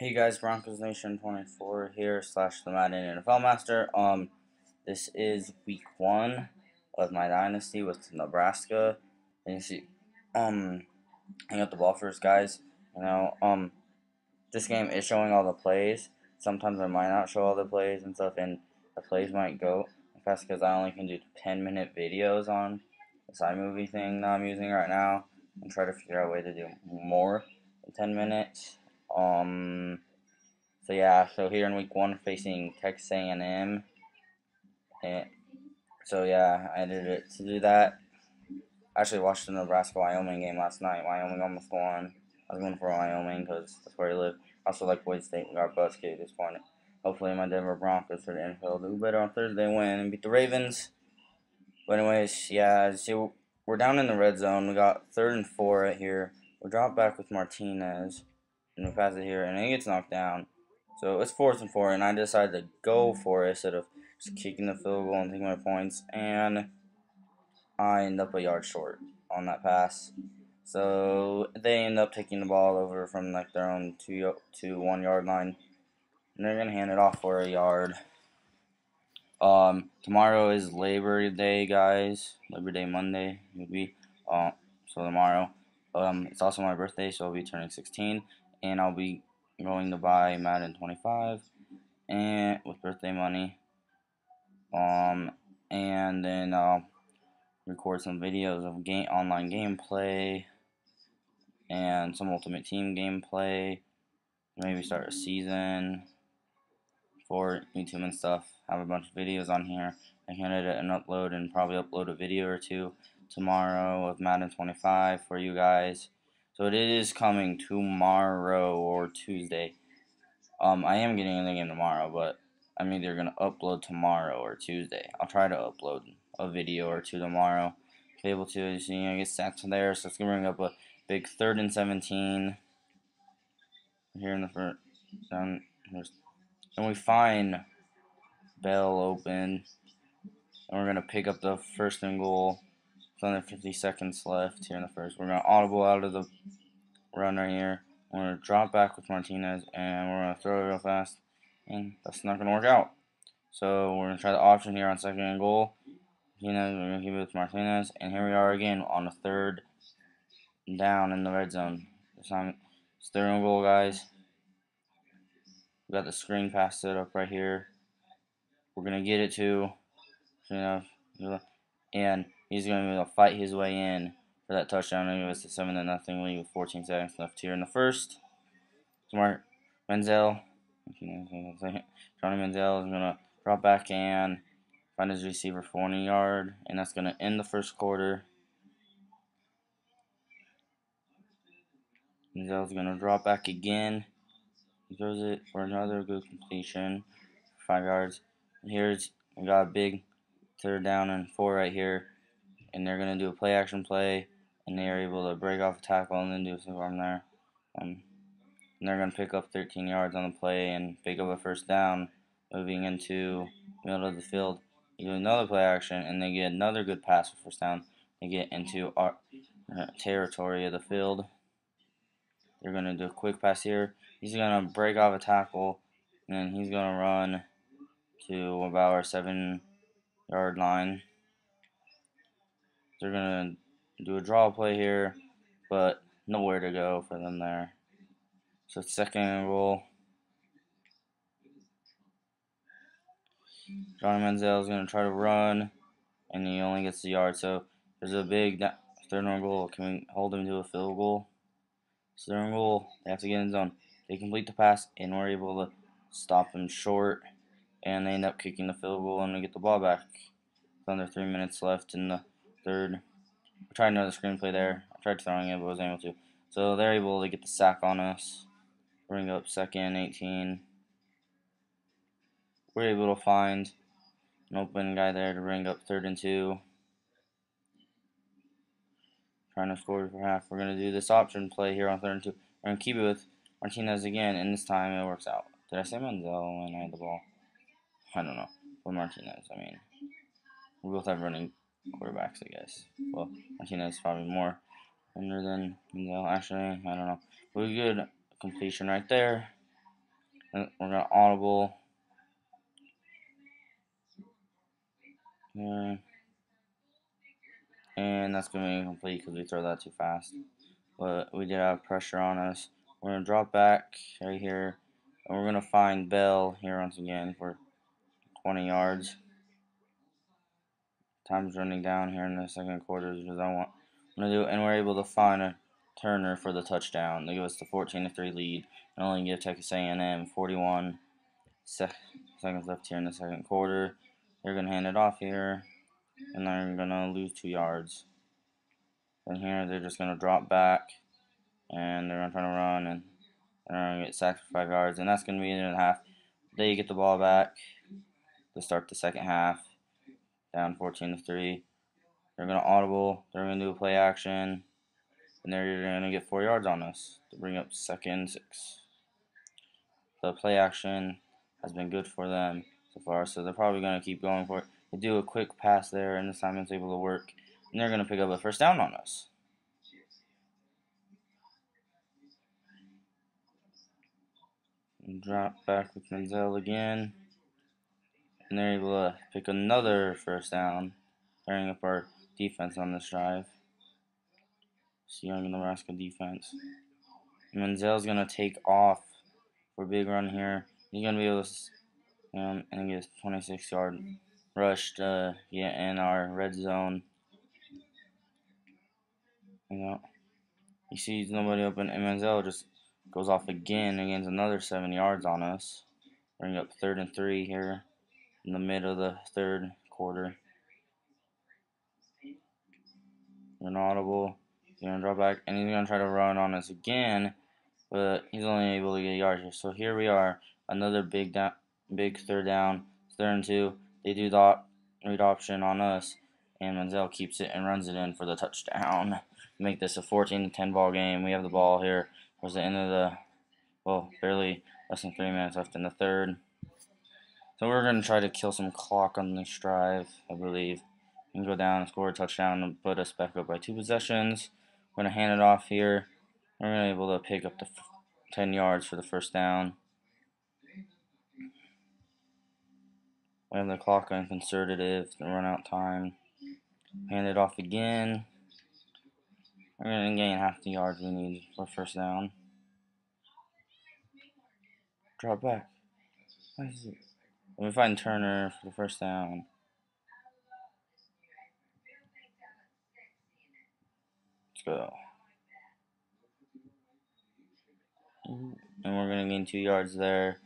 Hey guys, Broncos Nation 24 here, slash the Madden NFL Master. Um, this is week one of my dynasty with Nebraska. And you see, um, I got the ball first, guys. You know, um, this game is showing all the plays. Sometimes I might not show all the plays and stuff, and the plays might go fast because I only can do 10 minute videos on this iMovie thing that I'm using right now and try to figure out a way to do more than 10 minutes. Um, so yeah, so here in week one, facing Texas A&M. And so yeah, I did it to do that. I actually watched the Nebraska-Wyoming game last night. Wyoming almost won. I was going for Wyoming because that's where I live. Also like Boise State and got bus kicked this morning. Hopefully my Denver Broncos for the NFL do better on Thursday, win and beat the Ravens. But anyways, yeah, see, we're down in the red zone. We got third and four right here. We drop back with Martinez and we pass it here, and he gets knocked down. So it's fourth and four, and I decided to go for it instead of just kicking the field goal and taking my points, and I end up a yard short on that pass. So they end up taking the ball over from like their own two to one yard line, and they're gonna hand it off for a yard. Um, tomorrow is Labor Day, guys. Labor Day Monday would be. Uh, so tomorrow. Um, it's also my birthday, so I'll be turning 16 and I'll be going to buy Madden 25 and with birthday money. Um, and then I'll record some videos of game online gameplay and some Ultimate Team gameplay. Maybe start a season for YouTube and stuff. Have a bunch of videos on here. I can edit and upload and probably upload a video or two tomorrow of Madden 25 for you guys. So it is coming tomorrow or Tuesday. Um, I am getting in the game tomorrow, but I'm either gonna upload tomorrow or Tuesday. I'll try to upload a video or two tomorrow. Able to see I get sacked there, so it's gonna bring up a big third and seventeen. Here in the first down and we find Bell open. And we're gonna pick up the first and goal. It's under 50 seconds left here in the first. We're going to audible out of the runner here. We're going to drop back with Martinez, and we're going to throw it real fast. And that's not going to work out. So we're going to try the option here on second and goal. Martinez, we're going to keep it with Martinez. And here we are again on the third down in the red zone. This time it's third and goal, guys. We got the screen pass set up right here. We're going to get it to, know, and He's going to fight his way in for that touchdown. It was a 7 to nothing lead with 14 seconds left here in the first. Smart Manziel. Johnny Manziel is going to drop back and find his receiver for one yard. And that's going to end the first quarter. Manziel's going to drop back again. He throws it for another good completion. Five yards. here's we got a big third down and four right here and they're going to do a play action play, and they are able to break off a tackle and then do some from there. Um, and they're going to pick up 13 yards on the play and pick up a first down, moving into middle of the field. They do another play action, and they get another good pass for first down. They get into our uh, territory of the field. They're going to do a quick pass here. He's going to break off a tackle, and then he's going to run to about our seven yard line. They're going to do a draw play here, but nowhere to go for them there. So second and goal. Johnny Manziel is going to try to run, and he only gets the yard. So there's a big third and goal. Can we hold him to a field goal? So third and goal. They have to get in zone. They complete the pass, and we're able to stop him short. And they end up kicking the field goal, and we get the ball back. It's under three minutes left in the third. I tried another screenplay there. I tried throwing it, but wasn't able to. So they're able to get the sack on us. Bring up second, 18. We're able to find an open guy there to bring up third and two. Trying to score for half. We're going to do this option play here on third and two. We're going to keep it with Martinez again, and this time it works out. Did I say Manziel when I had the ball? I don't know. But Martinez, I mean. We both have running quarterbacks, I guess. Well, Martinez probably more under than Manziel. Actually, I don't know. But good completion right there. Uh, we're gonna audible. Yeah. And that's gonna be incomplete because we throw that too fast. But we did have pressure on us. We're gonna drop back right here, and we're gonna find Bell here once again for 20 yards. Time's running down here in the second quarter because I want to do, and we're able to find a Turner for the touchdown. They give us the 14 to 3 lead, and only give Texas A&M 41 sec seconds left here in the second quarter. They're gonna hand it off here, and they're gonna lose two yards. And here they're just gonna drop back, and they're gonna try to run, and they're gonna get sacked for five yards, and that's gonna be in the half. They get the ball back to start the second half, down 14 to three. They're gonna audible. They're gonna do a play action and they're going to get four yards on us to bring up second six. The play action has been good for them so far, so they're probably going to keep going for it. They do a quick pass there, and this time it's able to work, and they're going to pick up a first down on us. And drop back with Manziel again, and they're able to pick another first down, tearing up our defense on this drive. See young Nebraska defense. Manziel's gonna take off for a big run here. He's gonna be able to um, and get a 26 yard rush to get in our red zone. You know, he sees nobody open, and Manziel just goes off again and gains another seven yards on us. Bring up third and three here in the mid of the third quarter. An audible. He's going to drop back, and he's going to try to run on us again, but he's only able to get yards here. So here we are, another big down, big third down, third and two. They do the read option on us, and Manziel keeps it and runs it in for the touchdown. Make this a 14 to 10 ball game. We have the ball here towards the end of the, well, barely less than three minutes left in the third. So we're going to try to kill some clock on this drive, I believe. And go down and score a touchdown and put us back up by two possessions. We're going to hand it off here. We're going to be able to pick up the 10 yards for the first down. We have the clock on conservative, the run out time. Hand it off again. We're going to gain half the yards we need for first down. Drop back. Let me find Turner for the first down. Let's go. And we're going to gain two yards there.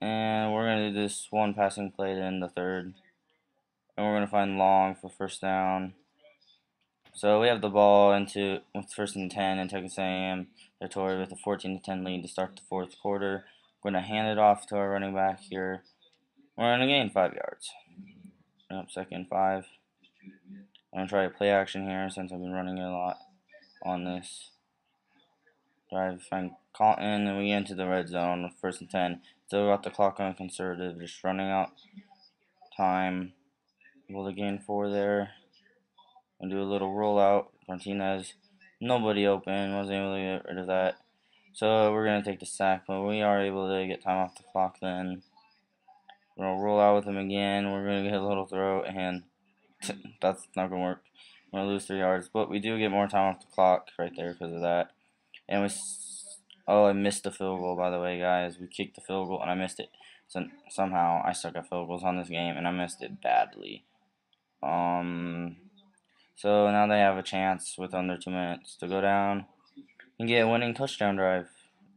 And we're going to do this one passing play in the third. And we're going to find Long for first down. So we have the ball into first and 10 and Texas A&M territory with a 14 to 10 lead to start the fourth quarter. We're going to hand it off to our running back here. We're going to gain five yards. Second five. I'm going to try a play action here since I've been running a lot on this. Drive, find Cotton, and we get into the red zone first and 10. Still got the clock on conservative, just running out time. Able to gain four there. And do a little rollout. Martinez, nobody open, wasn't able to get rid of that. So we're going to take the sack, but we are able to get time off the clock then. We're to roll out with him again. We're to get a little throw, and that's not to work. We're to lose three yards, but we do get more time off the clock right there because of that. And we, oh, I missed the field goal, by the way, guys. We kicked the field goal, and I missed it. So somehow I suck at field goals on this game, and I missed it badly. Um, so now they have a chance with under two minutes to go down and get a winning touchdown drive.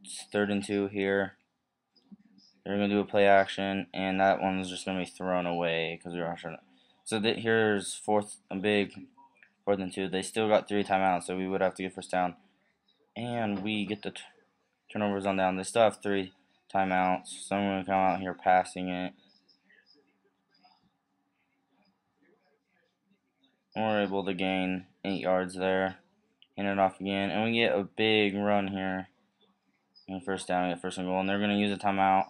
It's third and two here. They're going to do a play action, and that one's just going to be thrown away because we are trying to so that here's fourth a big fourth and two. They still got three timeouts, so we would have to get first down. And we get the turnovers on down. They still have three timeouts. So I'm gonna come out here passing it. we're able to gain eight yards there. Hand it off again. And we get a big run here. And first down, we get first and goal. And they're gonna use a timeout.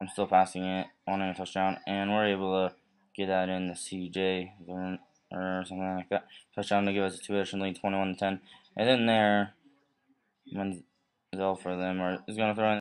I'm still passing it, wanting a touchdown, and we're able to get that in the CJ or something like that. Touchdown to give us a two-edition lead, 21 to 10. And then there, Manziel for them, or is going to throw in